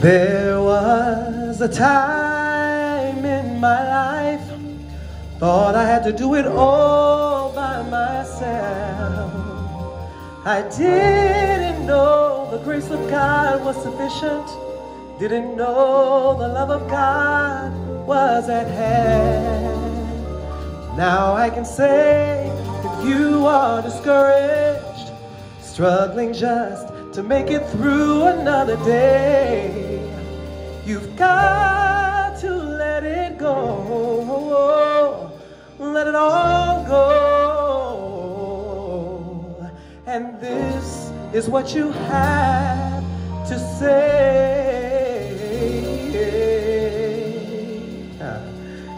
There was a time in my life, thought I had to do it all by myself. I didn't know the grace of God was sufficient, didn't know the love of God was at hand. Now I can say, if you are discouraged, struggling just to make it through another day. You've got to let it go, let it all go. And this is what you have to say.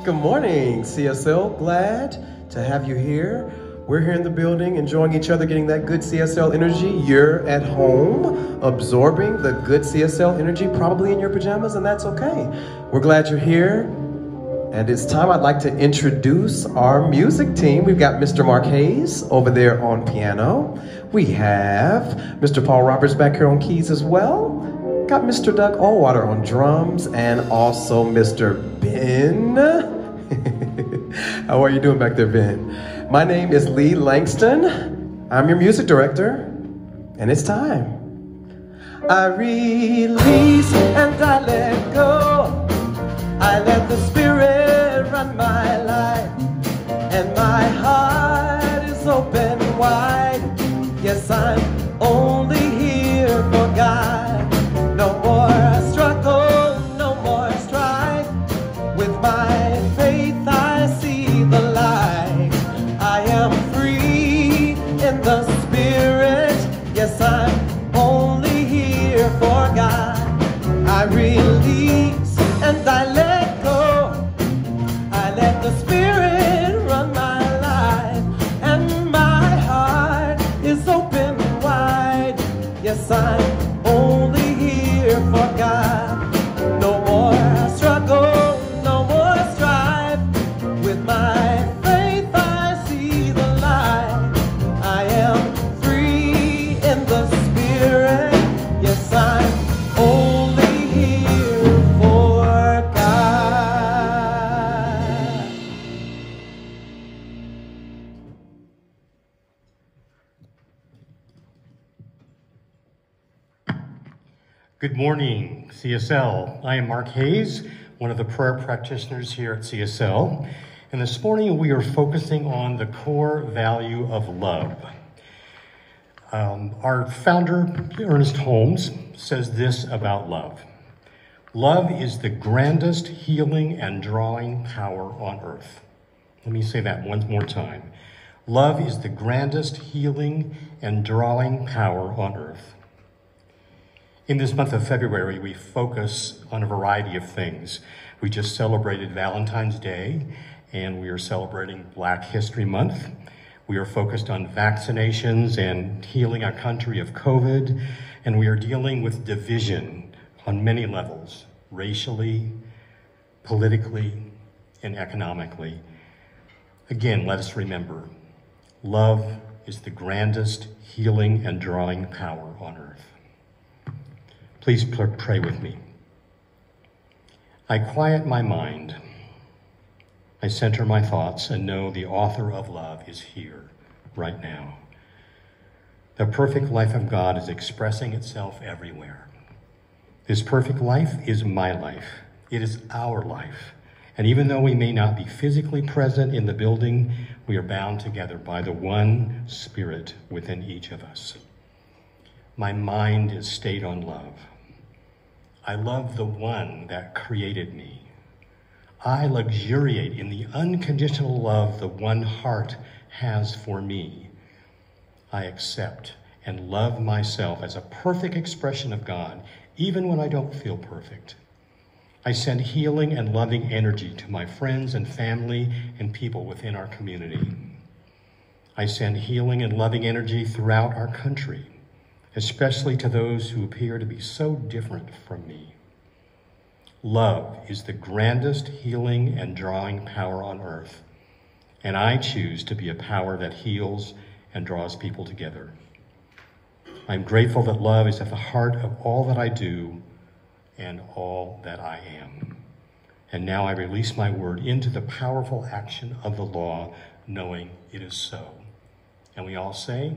Good morning, CSL. Glad to have you here. We're here in the building, enjoying each other, getting that good CSL energy. You're at home, absorbing the good CSL energy, probably in your pajamas, and that's okay. We're glad you're here. And it's time I'd like to introduce our music team. We've got Mr. Mark Hayes over there on piano. We have Mr. Paul Roberts back here on keys as well. Got Mr. Doug Auwarter on drums and also Mr. Ben. How are you doing back there, Ben? My name is Lee Langston. I'm your music director, and it's time. I release and I let go. I let the spirit run my life, and my heart is open Good morning, CSL. I am Mark Hayes, one of the prayer practitioners here at CSL. And this morning we are focusing on the core value of love. Um, our founder, Ernest Holmes, says this about love Love is the grandest healing and drawing power on earth. Let me say that one more time. Love is the grandest healing and drawing power on earth. In this month of February, we focus on a variety of things. We just celebrated Valentine's Day, and we are celebrating Black History Month. We are focused on vaccinations and healing our country of COVID, and we are dealing with division on many levels racially, politically, and economically. Again, let us remember love is the grandest healing and drawing power on earth. Please pr- pray with me. I quiet my mind. I center my thoughts and know the author of love is here right now. The perfect life of God is expressing itself everywhere. This perfect life is my life. It is our life. And even though we may not be physically present in the building, we are bound together by the one spirit within each of us. My mind is stayed on love. I love the one that created me. I luxuriate in the unconditional love the one heart has for me. I accept and love myself as a perfect expression of God, even when I don't feel perfect. I send healing and loving energy to my friends and family and people within our community. I send healing and loving energy throughout our country, especially to those who appear to be so different from me. Love is the grandest healing and drawing power on earth, and I choose to be a power that heals and draws people together. I'm grateful that love is at the heart of all that I do and all that I am. And now I release my word into the powerful action of the law, knowing it is so. And we all say,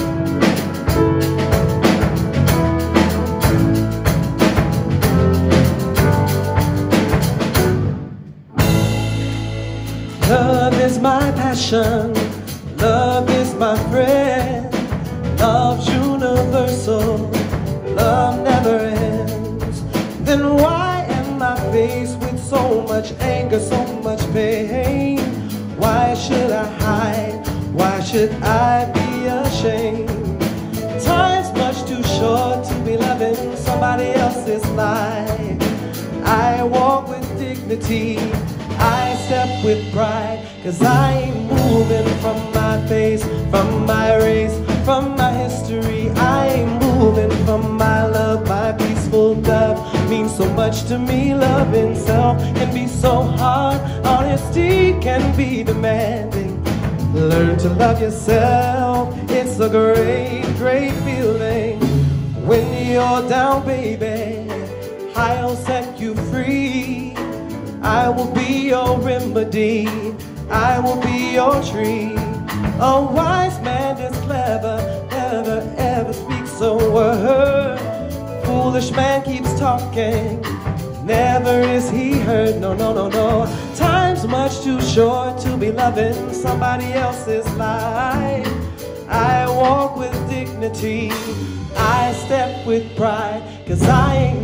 I walk with dignity. I step with pride, cause I ain't moving from my face, from my race, from my history. I ain't moving from my love, my peaceful love means so much to me. Loving self can be so hard, honesty can be demanding. Learn to love yourself, it's a great, great feeling. When you're down, baby, I'll set you free. I will be your remedy. I will be your tree. A wise man is clever, never ever speaks a word. Foolish man keeps talking, never is he heard. No, no, no, no. Time's much too short to be loving somebody else's life. I walk with dignity. I step with pride, cause I ain't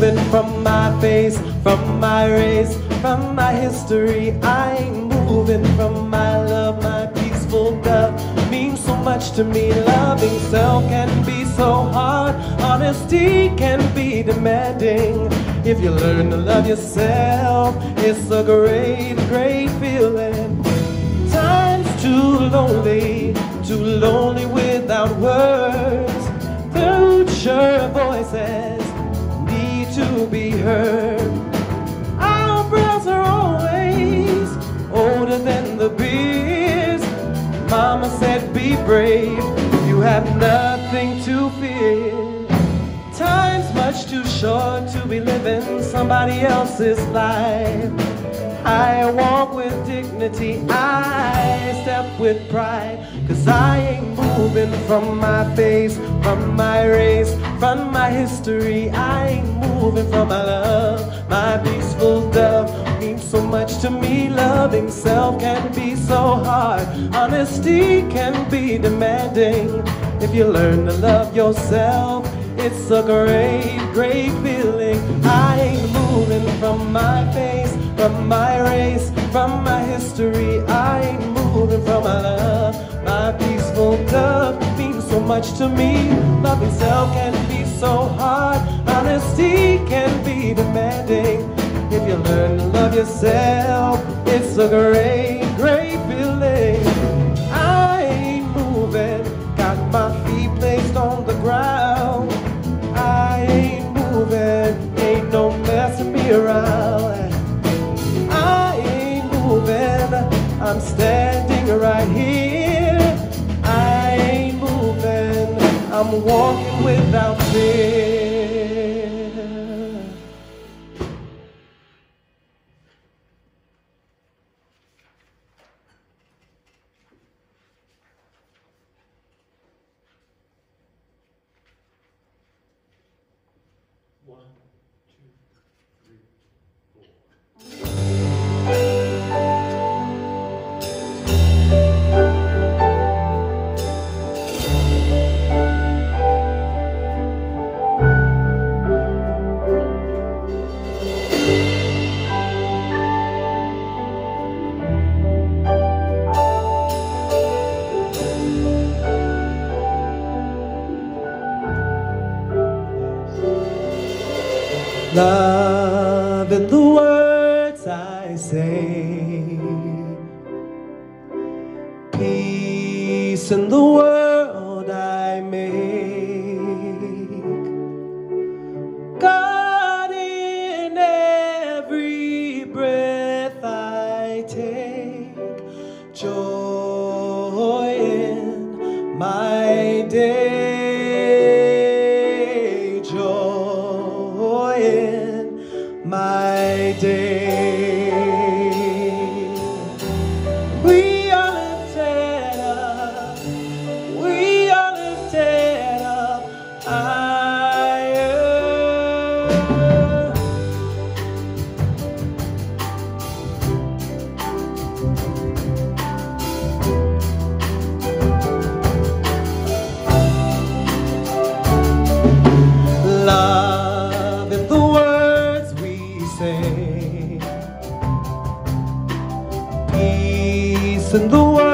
moving from my face, from my race, from my history. I ain't moving from my love, my peaceful love means so much to me. Loving self can be so hard, honesty can be demanding. If you learn to love yourself, it's a great, great feeling. Time's too lonely, too lonely without words. Future Our brows are always older than the beers. Mama said, Be brave, you have nothing to fear. Time's much too short to be living somebody else's life. I walk with dignity, I step with pride, cause I ain't moving from my face, from my race, from my history. I ain't moving from my love, my peaceful love means so much to me. Loving self can be so hard, honesty can be demanding. If you learn to love yourself, it's a great, great feeling. I ain't moving from my face, from my race, from my history. I ain't moving from my love. My peaceful love means so much to me. Loving self can so hard. Honesty can be demanding. If you learn to love yourself, it's a great, great feeling. I ain't moving, got my feet placed on the ground. I ain't moving, ain't no messing me around. My day, in the world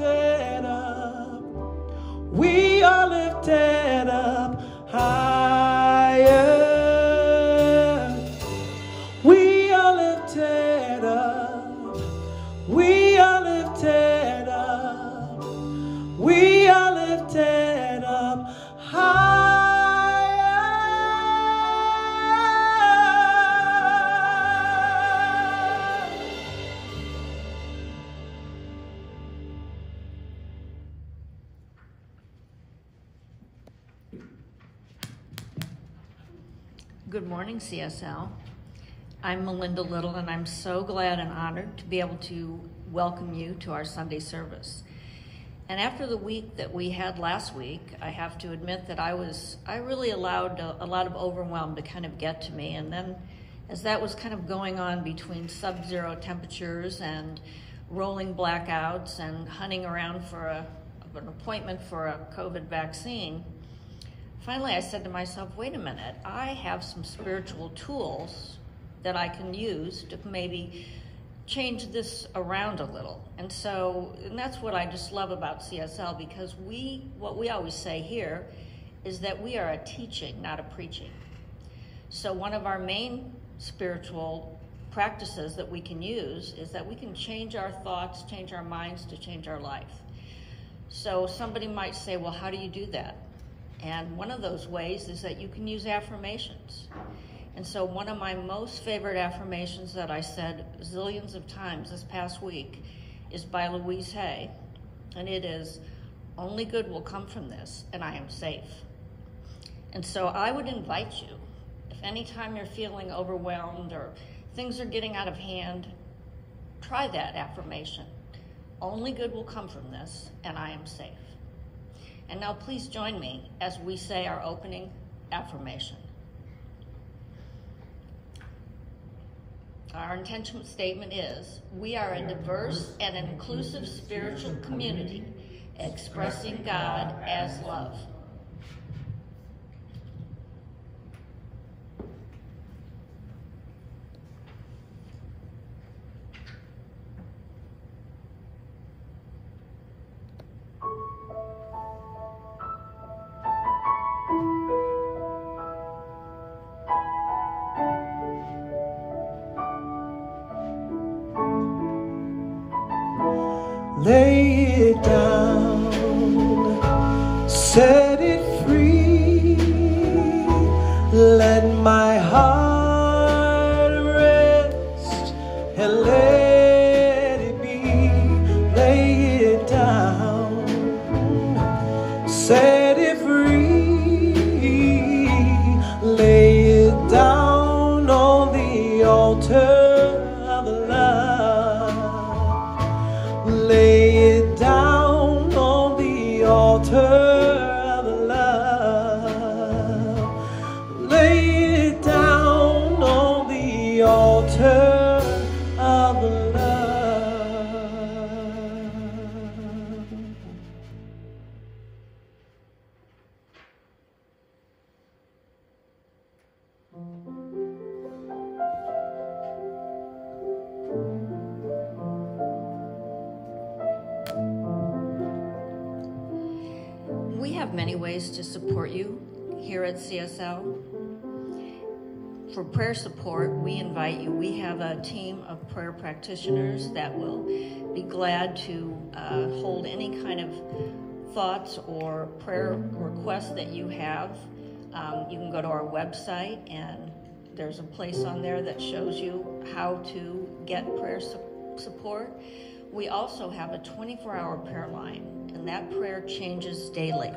are morning, CSL. I'm Melynda Little, and I'm so glad and honored to be able to welcome you to our Sunday service. And after the week that we had last week, I have to admit that I was, I really allowed a, a lot of overwhelm to kind of get to me. And then as that was kind of going on between sub zero temperatures and rolling blackouts and hunting around for a, an appointment for a COVID vaccine, finally I said to myself, wait a minute, I have some spiritual tools that I can use to maybe change this around a little. And so, and that's what I just love about CSL because we, what we always say here is that we are a teaching, not a preaching. So, one of our main spiritual practices that we can use is that we can change our thoughts, change our minds to change our life. So somebody might say, well, how do you do that? And one of those ways is that you can use affirmations. And so, one of my most favorite affirmations that I said zillions of times this past week is by Louise Hay. And it is, Only good will come from this, and I am safe. And so, I would invite you, if anytime you're feeling overwhelmed or things are getting out of hand, try that affirmation. Only good will come from this, and I am safe. And now, please join me as we say our opening affirmation. Our intention statement is we are a diverse and inclusive spiritual community expressing God as love. Lay it down, prayer support, we invite you. We have a team of prayer practitioners that will be glad to uh, hold any kind of thoughts or prayer requests that you have. Um, you can go to our website, and there's a place on there that shows you how to get prayer su- support. We also have a 24 hour prayer line, and that prayer changes daily.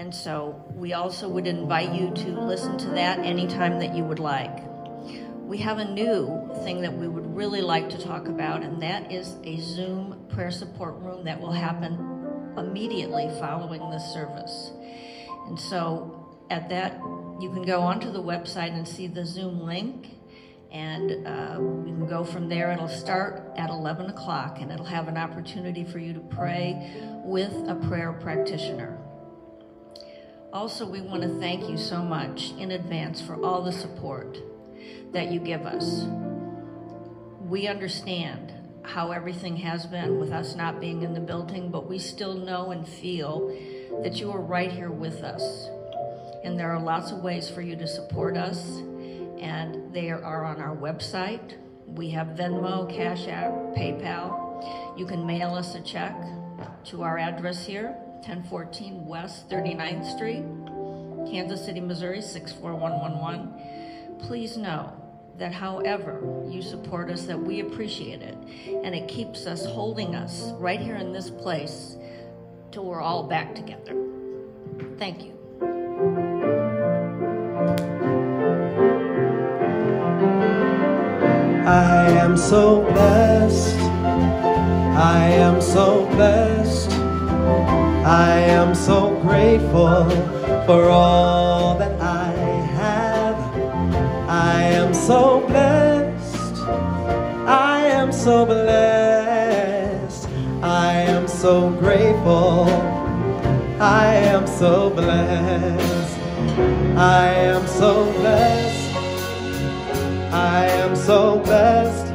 And so we also would invite you to listen to that anytime that you would like. We have a new thing that we would really like to talk about, and that is a Zoom prayer support room that will happen immediately following this service. And so at that, you can go onto the website and see the Zoom link, and uh, you can go from there. It'll start at 11 o'clock, and it'll have an opportunity for you to pray with a prayer practitioner. Also, we want to thank you so much in advance for all the support that you give us. We understand how everything has been with us not being in the building, but we still know and feel that you are right here with us. And there are lots of ways for you to support us, and they are on our website. We have Venmo, Cash App, PayPal. You can mail us a check to our address here, 1014 West 39th Street, Kansas City, Missouri 64111. Please know that however you support us that we appreciate it and it keeps us holding us right here in this place till we're all back together. Thank you. I am so blessed. I am so blessed. I am so grateful for all that I have. I am so blessed. I am so blessed. I am so grateful. I am so blessed. I am so blessed. I am so blessed.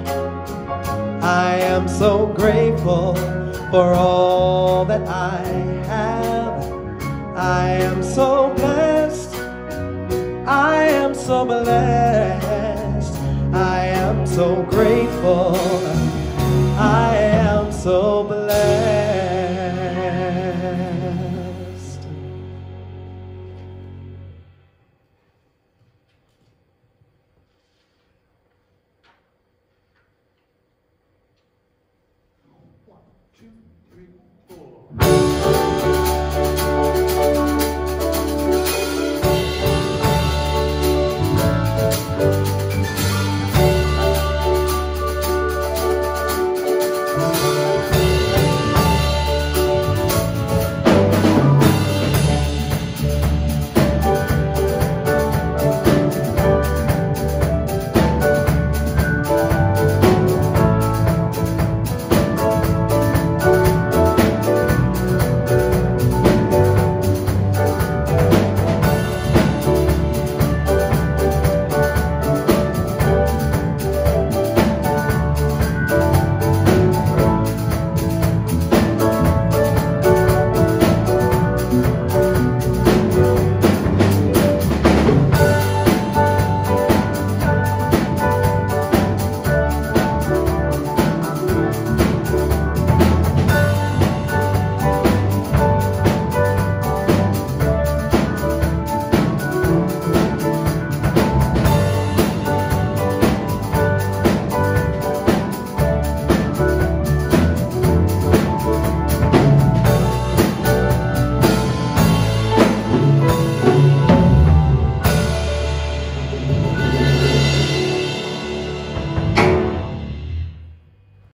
I am so grateful for all that I have. I am so blessed. I am so blessed. I am so grateful. I am so blessed.